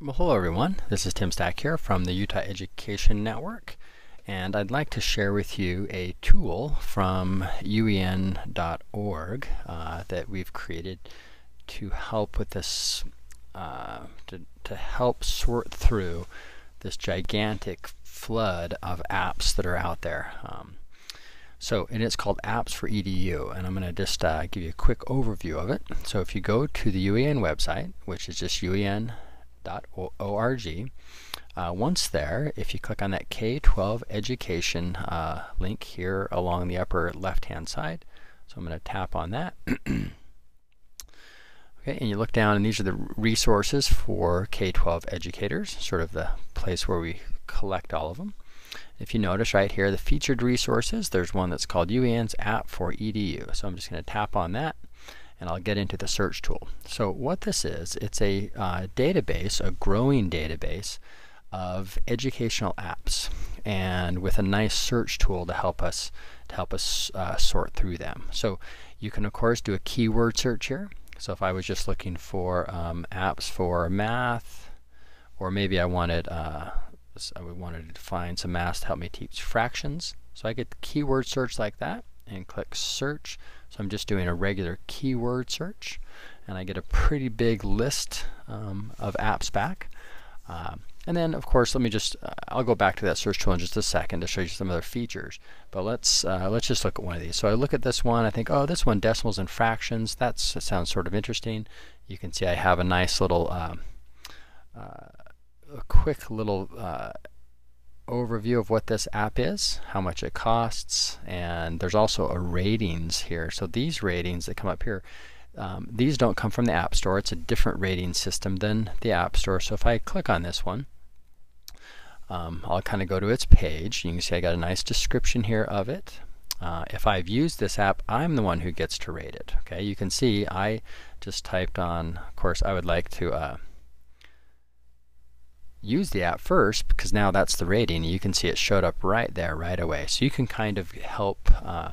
Well, hello everyone, this is Tim Stack here from the Utah Education Network and I'd like to share with you a tool from uen.org uh, that we've created to help with this, uh, to, to help sort through this gigantic flood of apps that are out there. Um, so, and it's called Apps for EDU, and I'm going to just uh, give you a quick overview of it. So if you go to the UEN website, which is just uen. Uh, once there, if you click on that K-12 education uh, link here along the upper left-hand side, so I'm going to tap on that. okay, and you look down, and these are the resources for K-12 educators, sort of the place where we collect all of them. If you notice right here, the featured resources, there's one that's called UEN's app for EDU. So I'm just going to tap on that and I'll get into the search tool. So what this is, it's a uh, database, a growing database of educational apps and with a nice search tool to help us to help us uh, sort through them. So you can of course do a keyword search here. So if I was just looking for um, apps for math or maybe I wanted uh, I wanted to find some math to help me teach fractions. So I get the keyword search like that and click search. So I'm just doing a regular keyword search and I get a pretty big list um, of apps back. Um, and then of course let me just, uh, I'll go back to that search tool in just a second to show you some other features. But let's, uh, let's just look at one of these. So I look at this one, I think, oh this one decimals and fractions, That's, that sounds sort of interesting. You can see I have a nice little, um, uh, a quick little uh, overview of what this app is, how much it costs, and there's also a ratings here. So these ratings that come up here, um, these don't come from the App Store. It's a different rating system than the App Store. So if I click on this one, um, I'll kind of go to its page. You can see I got a nice description here of it. Uh, if I've used this app, I'm the one who gets to rate it. Okay, you can see I just typed on, of course, I would like to uh, use the app first because now that's the rating. You can see it showed up right there right away. So you can kind of help uh,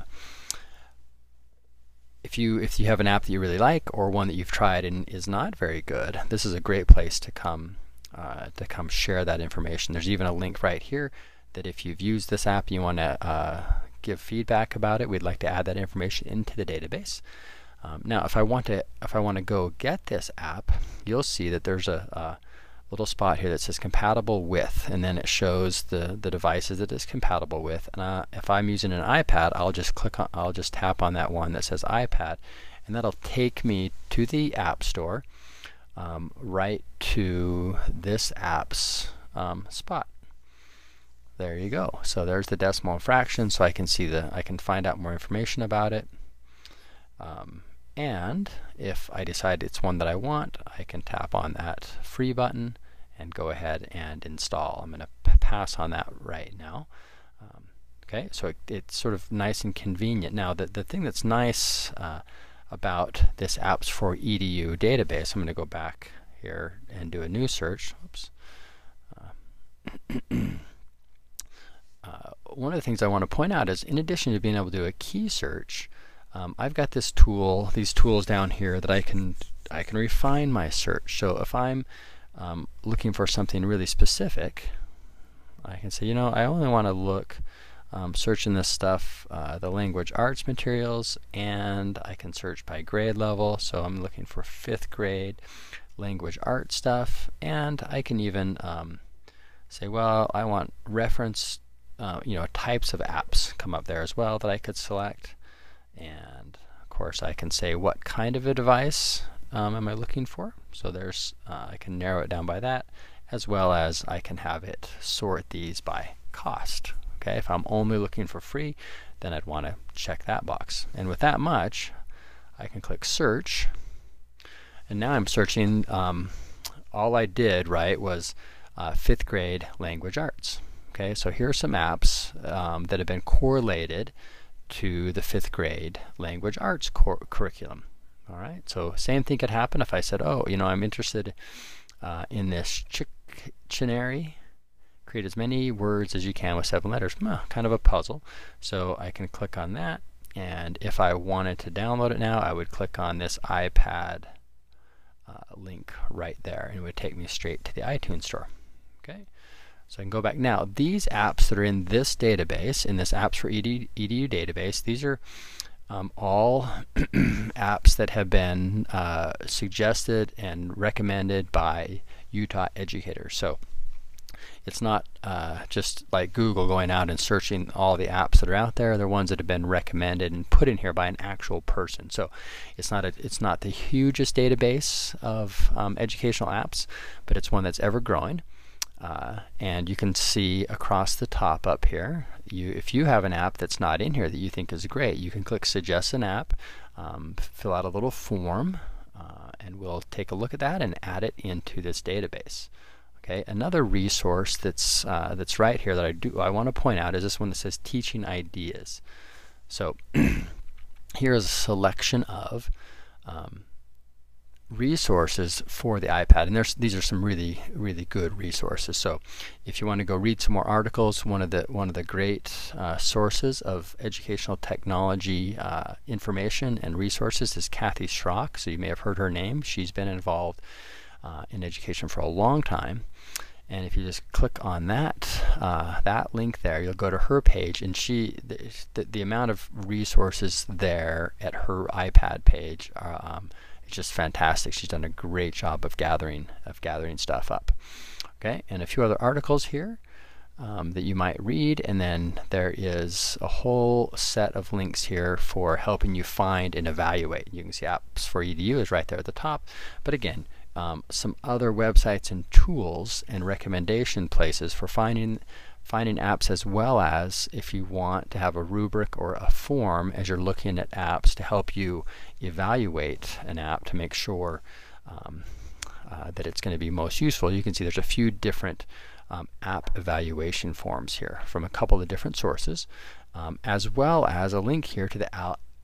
if you if you have an app that you really like or one that you've tried and is not very good. This is a great place to come uh, to come share that information. There's even a link right here that if you've used this app you want to uh, give feedback about it, we'd like to add that information into the database. Um, now, if I want to if I want to go get this app, you'll see that there's a, a little spot here that says compatible with and then it shows the the devices that it's compatible with. And if I'm using an iPad I'll just click on I'll just tap on that one that says iPad and that'll take me to the App Store um, right to this app's um, spot. There you go. So there's the decimal fraction so I can see the I can find out more information about it. Um, and if I decide it's one that I want, I can tap on that free button and go ahead and install. I'm going to pass on that right now. Um, okay, so it, it's sort of nice and convenient. Now, the, the thing that's nice uh, about this Apps for EDU database, I'm going to go back here and do a new search. Oops. Uh, uh, one of the things I want to point out is in addition to being able to do a key search, um, I've got this tool, these tools down here that I can I can refine my search. So if I'm um, looking for something really specific, I can say, you know, I only want to look, um, searching this stuff, uh, the language arts materials, and I can search by grade level. So I'm looking for fifth grade language art stuff, and I can even um, say, well, I want reference, uh, you know, types of apps come up there as well that I could select and of course I can say what kind of a device um, am I looking for? So there's uh, I can narrow it down by that as well as I can have it sort these by cost okay? If I'm only looking for free then I'd want to check that box. And with that much I can click search. And now I'm searching um, all I did right was uh, fifth grade language arts okay? So here are some apps um, that have been correlated to the fifth grade language arts curriculum. All right, so same thing could happen if I said, oh, you know, I'm interested uh, in this Pictionary. Create as many words as you can with seven letters. Well, kind of a puzzle. So I can click on that, and if I wanted to download it now, I would click on this iPad uh, link right there, and it would take me straight to the iTunes store. Okay, so I can go back now. These apps that are in this database, in this Apps for EDU, EDU database, these are um, all apps that have been uh, suggested and recommended by Utah educators. So it's not uh, just like Google going out and searching all the apps that are out there. They're ones that have been recommended and put in here by an actual person. So it's not a, it's not the hugest database of um, educational apps, but it's one that's ever growing. Uh, and you can see across the top up here, you if you have an app that's not in here that you think is great, you can click Suggest an App, um, fill out a little form, uh, and we'll take a look at that and add it into this database. Okay, another resource that's uh, that's right here that I do I want to point out is this one that says Teaching Ideas. So here is a selection of um, resources for the iPad, and there's these are some really really good resources. So, if you want to go read some more articles, one of the one of the great uh, sources of educational technology uh, information and resources is Kathy Schrock. So you may have heard her name. She's been involved uh, in education for a long time. And if you just click on that uh, that link there, you'll go to her page, and she the, the, the amount of resources there at her iPad page um, it's just fantastic. She's done a great job of gathering of gathering stuff up. Okay, and a few other articles here um, that you might read, and then there is a whole set of links here for helping you find and evaluate. You can see apps for EDU is right there at the top, but again, um, some other websites and tools and recommendation places for finding finding apps as well as if you want to have a rubric or a form as you're looking at apps to help you evaluate an app to make sure um, uh, that it's going to be most useful. You can see there's a few different um, app evaluation forms here from a couple of different sources, um, as well as a link here to the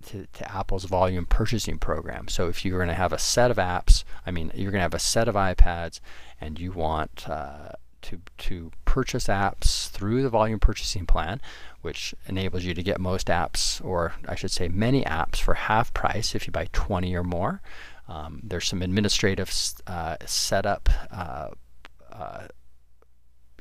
to, to, Apple's volume purchasing program. So if you're going to have a set of apps, I mean, you're going to have a set of iPads, and you want uh, to, to purchase apps through the volume purchasing plan, which enables you to get most apps, or I should say many apps, for half price if you buy 20 or more. Um, there's some administrative uh, setup uh, uh,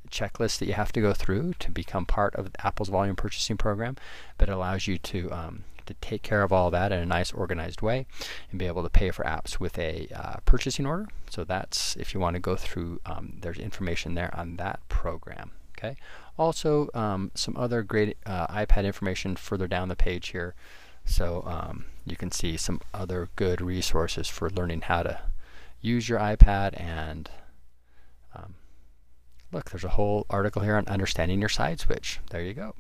checklist that you have to go through to become part of Apple's volume purchasing program, but it allows you to um, to take care of all that in a nice organized way and be able to pay for apps with a uh, purchasing order. So that's if you want to go through, um, there's information there on that program. Okay. Also, um, some other great uh, iPad information further down the page here. So um, you can see some other good resources for learning how to use your iPad and um, look, there's a whole article here on understanding your side switch. There you go.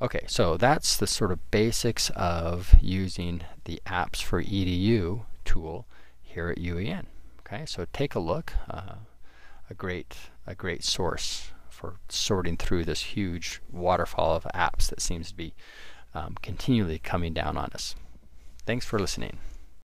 Okay, so that's the sort of basics of using the Apps for EDU tool here at UEN. Okay, so take a look. Uh, a great a great source for sorting through this huge waterfall of apps that seems to be um, continually coming down on us. Thanks for listening.